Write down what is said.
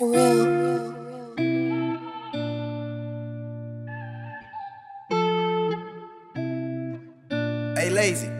surreal. Hey, lazy.